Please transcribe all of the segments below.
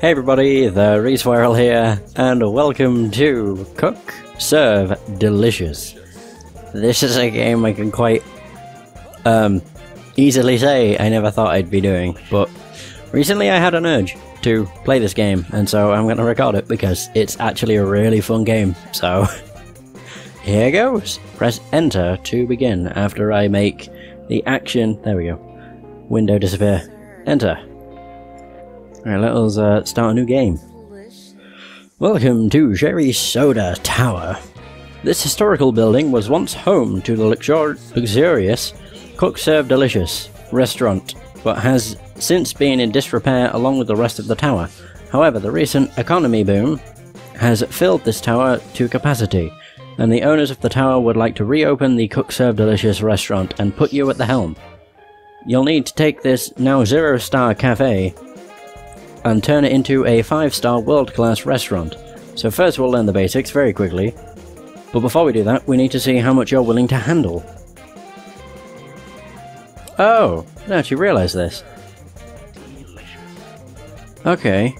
Hey everybody, the Rhys Wyrill here, and welcome to Cook, Serve, Delicious. This is a game I can quite um, easily say I never thought I'd be doing, but recently I had an urge to play this game, and so I'm going to record it because it's actually a really fun game, so here goes. Press enter to begin after I make the action, there we go, window disappear, enter. Alright, let us uh, start a new game. Welcome to SherriSoda Tower. This historical building was once home to the luxur luxurious Cook Serve Delicious restaurant, but has since been in disrepair along with the rest of the tower. However, the recent economy boom has filled this tower to capacity, and the owners of the tower would like to reopen the Cook Serve Delicious restaurant and put you at the helm. You'll need to take this now zero star cafe and turn it into a 5 star world class restaurant. So, first we'll learn the basics very quickly, but before we do that, we need to see how much you're willing to handle. Oh, I didn't actually realise this. Okay.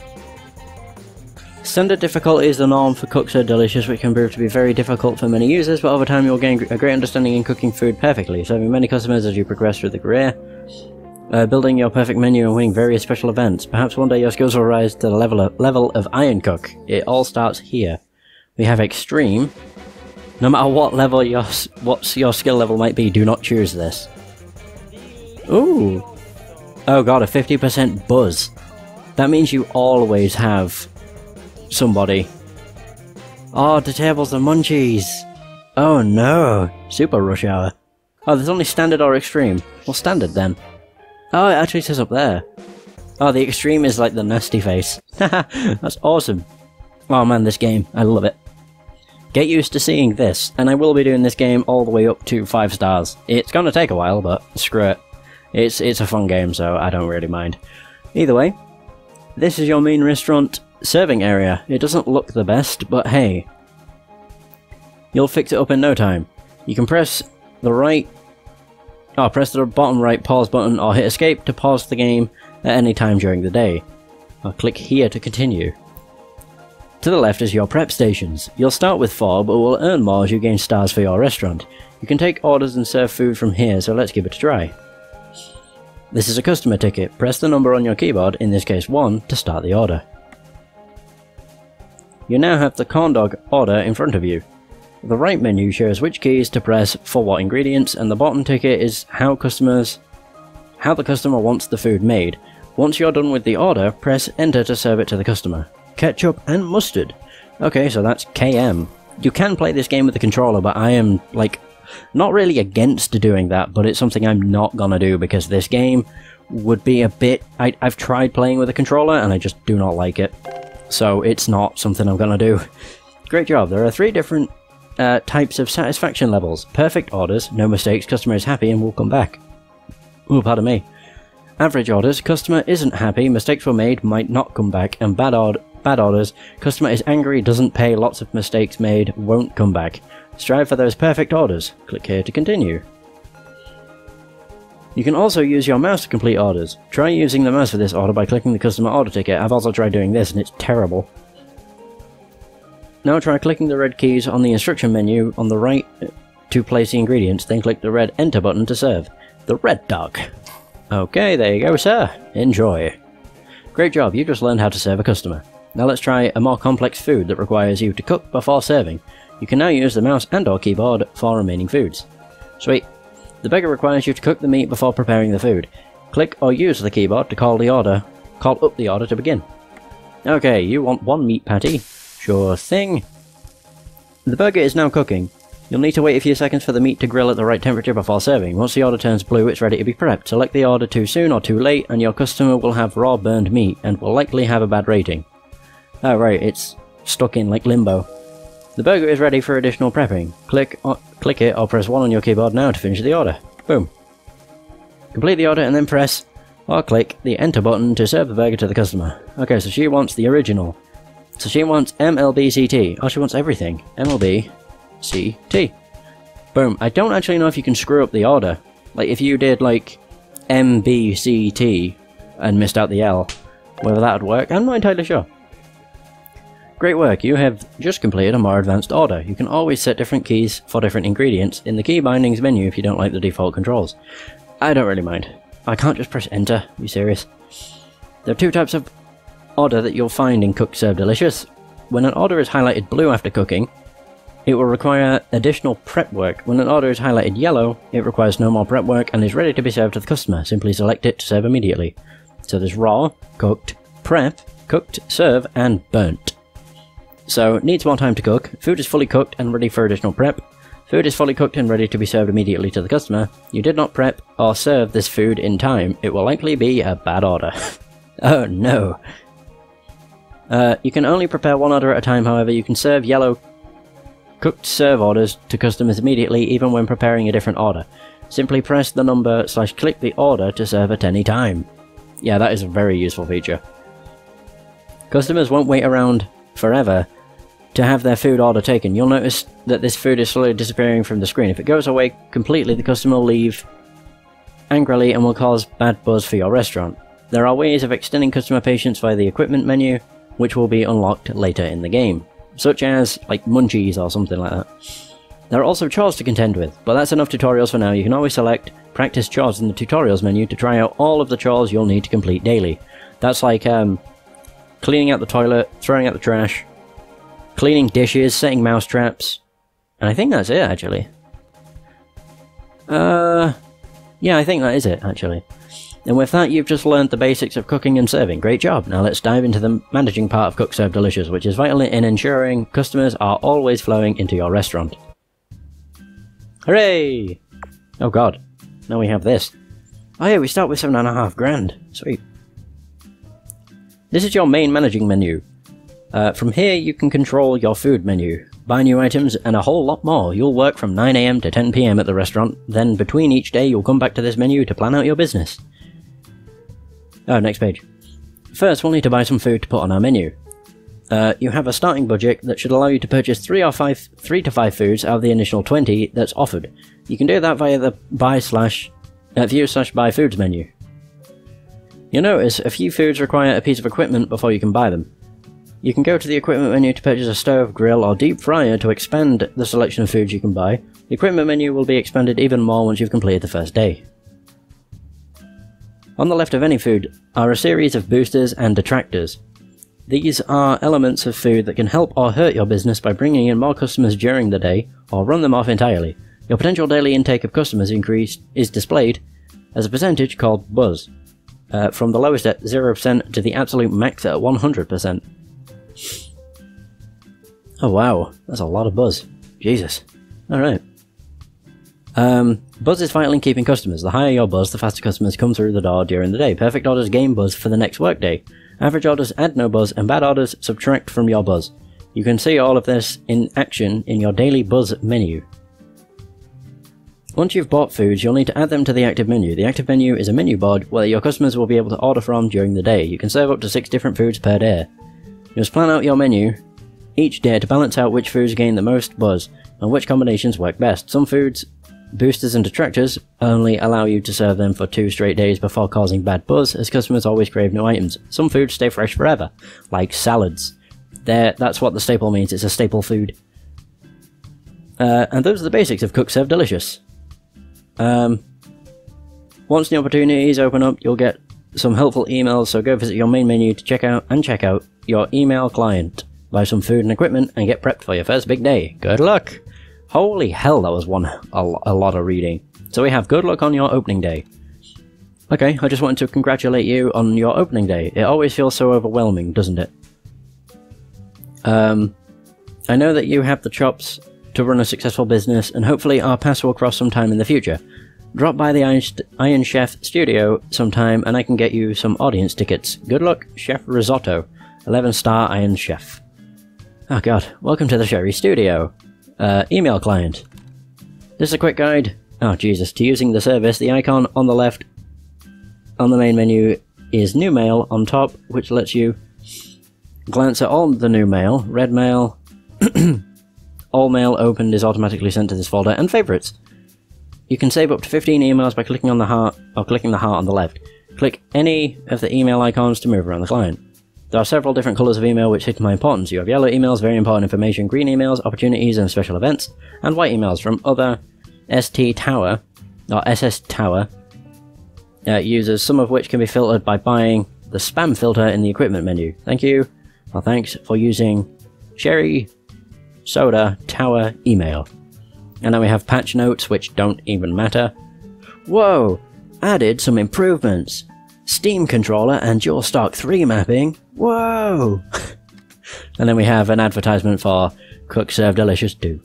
Standard difficulty is the norm for Cook Serve Delicious, which can prove to be very difficult for many users, but over time you'll gain a great understanding in cooking food perfectly, serving many customers as you progress through the career uh, building your perfect menu and winning various special events. Perhaps one day your skills will rise to the level of, level of Iron Cook. It all starts here. We have Extreme. No matter what level your what your skill level might be, do not choose this. Ooh. Oh god, a 50% buzz. That means you always have somebody. Oh, the tables are munchies. Oh no. Super rush hour. Oh, there's only standard or extreme. Well, standard then. Oh, it actually says up there. Oh, the extreme is like the nasty face. That's awesome. Oh man, this game. I love it. Get used to seeing this, and I will be doing this game all the way up to 5 stars. It's gonna take a while, but screw it. It's, it's a fun game, so I don't really mind. Either way, this is your main restaurant serving area. It doesn't look the best, but hey. You'll fix it up in no time. You can press the right Oh, press the bottom right pause button or hit escape to pause the game at any time during the day. Or click here to continue. To the left is your prep stations. You'll start with 4 but will earn more as you gain stars for your restaurant. You can take orders and serve food from here so let's give it a try. This is a customer ticket. Press the number on your keyboard, in this case 1, to start the order. You now have the corn dog order in front of you. The right menu shows which keys to press for what ingredients, and the bottom ticket is how customers how the customer wants the food made. Once you're done with the order, press enter to serve it to the customer. Ketchup and mustard. Okay, so that's KM. You can play this game with the controller, but I am, like, not really against doing that, but it's something I'm not gonna do because this game would be a bit... I, I've tried playing with a controller and I just do not like it. So it's not something I'm gonna do. Great job. There are three different uh, types of satisfaction levels. Perfect orders, no mistakes, customer is happy and will come back. Ooh, pardon me. Average orders, customer isn't happy, mistakes were made, might not come back, and bad, ord bad orders, customer is angry, doesn't pay, lots of mistakes made, won't come back. Strive for those perfect orders. Click here to continue. You can also use your mouse to complete orders. Try using the mouse for this order by clicking the customer order ticket. I've also tried doing this and it's terrible. Now try clicking the red keys on the instruction menu on the right to place the ingredients, then click the red enter button to serve. The red dog. Okay, there you go, sir. Enjoy. Great job, you just learned how to serve a customer. Now let's try a more complex food that requires you to cook before serving. You can now use the mouse and or keyboard for remaining foods. Sweet. The beggar requires you to cook the meat before preparing the food. Click or use the keyboard to call the order, call up the order to begin. Okay, you want one meat patty, Sure thing. The burger is now cooking. You'll need to wait a few seconds for the meat to grill at the right temperature before serving. Once the order turns blue, it's ready to be prepped. Select the order too soon or too late, and your customer will have raw burned meat, and will likely have a bad rating. Oh right, it's stuck in like limbo. The burger is ready for additional prepping. Click, click it or press 1 on your keyboard now to finish the order. Boom. Complete the order and then press or click the enter button to serve the burger to the customer. Okay, so she wants the original. So she wants MLBCT. Oh, she wants everything. MLBCT. Boom. I don't actually know if you can screw up the order. Like, if you did, like, MBCT and missed out the L, Whether that would work, I'm not entirely sure. Great work, you have just completed a more advanced order. You can always set different keys for different ingredients in the key bindings menu if you don't like the default controls. I don't really mind. I can't just press enter, Are you serious? There are two types of order that you'll find in Cook Serve Delicious. When an order is highlighted blue after cooking, it will require additional prep work. When an order is highlighted yellow, it requires no more prep work and is ready to be served to the customer. Simply select it to serve immediately. So there's raw, cooked, prep, cooked, serve, and burnt. So, needs more time to cook. Food is fully cooked and ready for additional prep. Food is fully cooked and ready to be served immediately to the customer. You did not prep or serve this food in time. It will likely be a bad order. oh no. Uh, you can only prepare one order at a time, however, you can serve yellow cooked serve orders to customers immediately even when preparing a different order. Simply press the number slash click the order to serve at any time. Yeah, that is a very useful feature. Customers won't wait around forever to have their food order taken. You'll notice that this food is slowly disappearing from the screen. If it goes away completely, the customer will leave angrily and will cause bad buzz for your restaurant. There are ways of extending customer patience via the equipment menu, which will be unlocked later in the game, such as like munchies or something like that. There are also chores to contend with, but that's enough tutorials for now. You can always select Practice Chores in the tutorials menu to try out all of the chores you'll need to complete daily. That's like um, cleaning out the toilet, throwing out the trash, cleaning dishes, setting mouse traps, and I think that's it actually. Uh, yeah, I think that is it actually. And with that, you've just learned the basics of cooking and serving. Great job. Now let's dive into the managing part of Cook Serve Delicious, which is vital in ensuring customers are always flowing into your restaurant. Hooray! Oh god. Now we have this. Oh yeah, we start with seven and a half grand. Sweet. This is your main managing menu. Uh, from here, you can control your food menu, buy new items, and a whole lot more. You'll work from 9am to 10pm at the restaurant, then between each day, you'll come back to this menu to plan out your business. Oh, next page. First, we'll need to buy some food to put on our menu. Uh, you have a starting budget that should allow you to purchase three or five, three to five foods out of the initial 20 that's offered. You can do that via the buy slash, uh, view slash buy foods menu. You'll notice a few foods require a piece of equipment before you can buy them. You can go to the equipment menu to purchase a stove, grill, or deep fryer to expand the selection of foods you can buy. The equipment menu will be expanded even more once you've completed the first day. On the left of any food are a series of boosters and detractors. These are elements of food that can help or hurt your business by bringing in more customers during the day or run them off entirely. Your potential daily intake of customers increased is displayed as a percentage called buzz, uh, from the lowest at 0% to the absolute max at 100%. Oh wow, that's a lot of buzz. Jesus. Alright. Um, buzz is vital in keeping customers. The higher your buzz, the faster customers come through the door during the day. Perfect orders gain buzz for the next workday. Average orders add no buzz, and bad orders subtract from your buzz. You can see all of this in action in your daily buzz menu. Once you've bought foods, you'll need to add them to the active menu. The active menu is a menu board where your customers will be able to order from during the day. You can serve up to 6 different foods per day. Must plan out your menu each day to balance out which foods gain the most buzz and which combinations work best. Some foods, boosters and detractors, only allow you to serve them for two straight days before causing bad buzz, as customers always crave new items. Some foods stay fresh forever, like salads. There, that's what the staple means, it's a staple food. Uh, and those are the basics of Cook Serve Delicious. Um, once the opportunities open up, you'll get some helpful emails, so go visit your main menu to check out and check out your email client. Buy some food and equipment and get prepped for your first big day. Good luck! Holy hell, that was one a, a lot of reading. So we have good luck on your opening day. Okay, I just wanted to congratulate you on your opening day. It always feels so overwhelming, doesn't it? Um, I know that you have the chops to run a successful business, and hopefully our paths will cross sometime in the future. Drop by the Iron, Iron Chef studio sometime and I can get you some audience tickets. Good luck, Chef Risotto. 11 star Iron Chef. Oh god, welcome to the Sherry Studio. Uh, email client. This is a quick guide. Oh Jesus, to using the service, the icon on the left on the main menu is new mail on top, which lets you glance at all the new mail, red mail, all mail opened is automatically sent to this folder, and favorites. You can save up to 15 emails by clicking on the heart or clicking the heart on the left. Click any of the email icons to move around the client. There are several different colours of email which signify importance. You have yellow emails, very important information, green emails, opportunities and special events, and white emails from other ST Tower, or SS Tower, uh, users, some of which can be filtered by buying the spam filter in the equipment menu. Thank you. Thanks for using Sherry Soda Tower email. And then we have patch notes, which don't even matter. Whoa! Added some improvements. Steam controller and DualShock 3 mapping. Whoa! and then we have an advertisement for Cook Serve Delicious 2.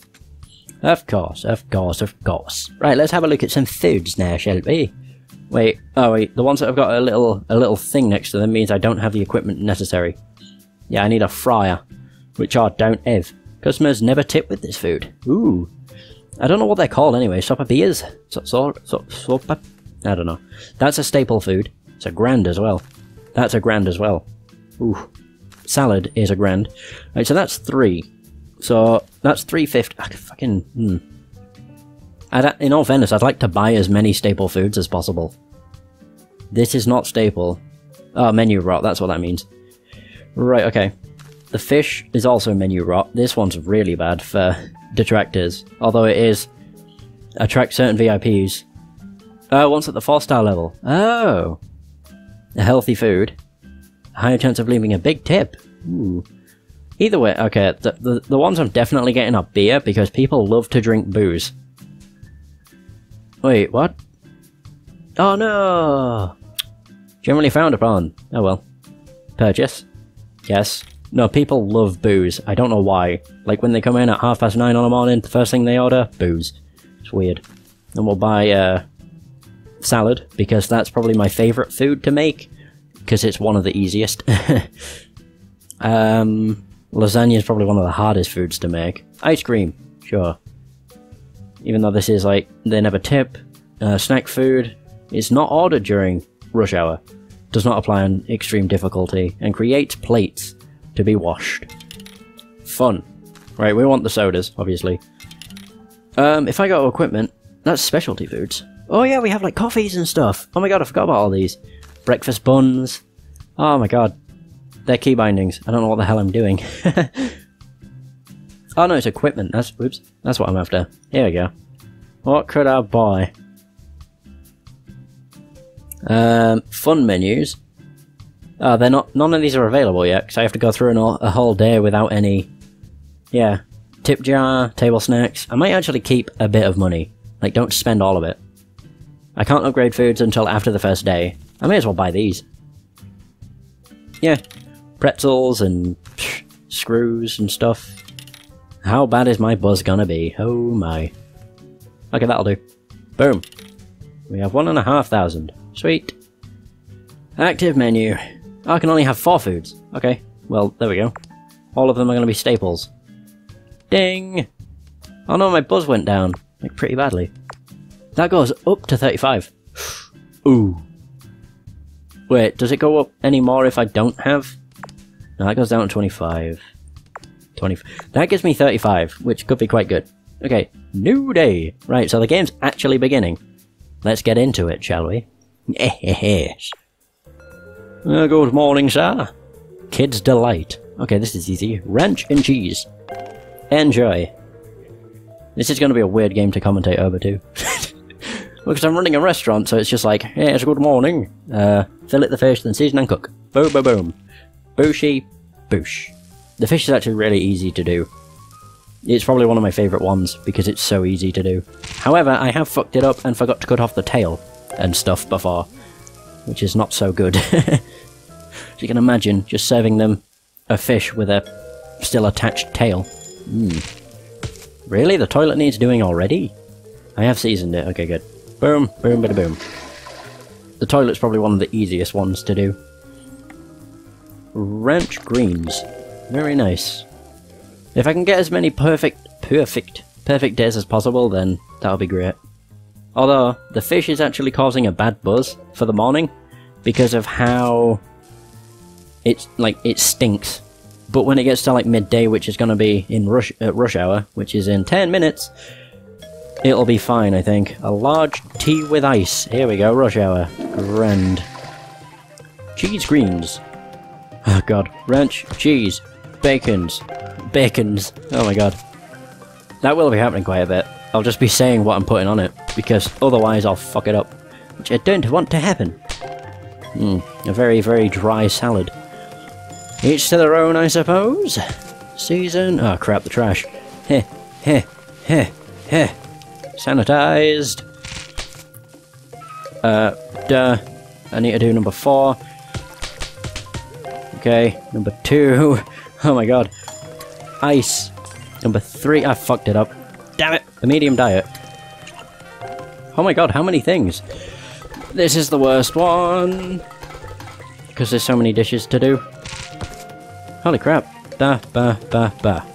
Of course, of course, of course. Right, let's have a look at some foods now, shall we? Wait, oh wait, the ones that have got a little a little thing next to them means I don't have the equipment necessary. Yeah, I need a fryer, which I don't have. Customers never tip with this food. Ooh. I don't know what they're called anyway, sopapillas? So, so, so, sopa? I don't know. That's a staple food. It's a grand as well. That's a grand as well. Ooh. Salad is a grand. Right, so that's three. So that's three fifty. I fucking. Hmm. I'd, in all fairness, I'd like to buy as many staple foods as possible. This is not staple. Oh, menu rot, that's what that means. Right, okay. The fish is also menu rot. This one's really bad for detractors, although it is attract certain VIPs. Uh, once at the 4 star level. Oh! A healthy food. A higher chance of leaving a big tip. Ooh. Either way, okay, the, the, the ones I'm definitely getting are beer because people love to drink booze. Wait, what? Oh no! Generally frowned upon. Oh well. Purchase? Yes. No, people love booze. I don't know why. Like when they come in at half past nine on the morning, the first thing they order? Booze. It's weird. And we'll buy uh, salad, because that's probably my favourite food to make, because it's one of the easiest. um, lasagna is probably one of the hardest foods to make. Ice cream, sure. Even though this is like, they never tip. Uh, snack food is not ordered during rush hour. Does not apply on extreme difficulty, and creates plates to be washed. Fun. Right, we want the sodas, obviously. Um, if I go equipment, that's specialty foods. Oh yeah, we have like coffees and stuff. Oh my god, I forgot about all these. Breakfast buns. Oh my god. They're key bindings. I don't know what the hell I'm doing. oh no, it's equipment. That's, oops. That's what I'm after. Here we go. What could I buy? Um, fun menus. Oh, they're not. None of these are available yet because I have to go through an, a whole day without any. Yeah, tip jar, table snacks. I might actually keep a bit of money. Like, don't spend all of it. I can't upgrade foods until after the first day. I may as well buy these. Yeah, pretzels and psh, screws and stuff. How bad is my buzz gonna be? Oh my. Okay, that'll do. Boom. We have one and a half thousand. Sweet. Active menu. Oh, I can only have four foods. Okay, well, there we go. All of them are to be staples. Ding! Oh no, my buzz went down. Like, pretty badly. That goes up to 35. Ooh. Wait, does it go up any more if I don't have? No, that goes down to 25. 20. That gives me 35, which could be quite good. Okay, new day. Right, so the game's actually beginning. Let's get into it, shall we? Yes. Uh, good morning, sir. Kid's Delight. Okay, this is easy. Ranch and cheese. Enjoy. This is going to be a weird game to commentate over, too. because I'm running a restaurant, so it's just like, yeah, it's a good morning. Uh, fillet the fish, then season and cook. Boom, boom, boom. Booshy, boosh. The fish is actually really easy to do. It's probably one of my favourite ones, because it's so easy to do. However, I have fucked it up and forgot to cut off the tail and stuff before, which is not so good. As you can imagine, just serving them a fish with a still attached tail. Hmm. Really? The toilet needs doing already? I have seasoned it. Okay, good. Boom, boom, bada boom. The toilet's probably one of the easiest ones to do. Ranch greens. Very nice. If I can get as many perfect, perfect, perfect days as possible, then that'll be great. Although, the fish is actually causing a bad buzz for the morning because of how it's like it stinks. But when it gets to like midday, which is going to be in rush uh, rush hour, which is in 10 minutes, it'll be fine, I think. A large tea with ice. Here we go, rush hour. Grand. cheese greens. Oh god. Ranch, cheese, bacons, bacons. Oh my god. That will be happening quite a bit. I'll just be saying what I'm putting on it, because otherwise I'll fuck it up. Which I don't want to happen. Hmm, a very, very dry salad. Each to their own, I suppose. Season. Oh crap, the trash. Heh, heh, heh, heh. Sanitized. Uh, duh. I need to do number four. Okay, number two. Oh my god. Ice. Number three. I fucked it up. Damn it! The medium diet. Oh my god, how many things? This is the worst one. Because there's so many dishes to do. Holy crap. Da, ba, ba, ba.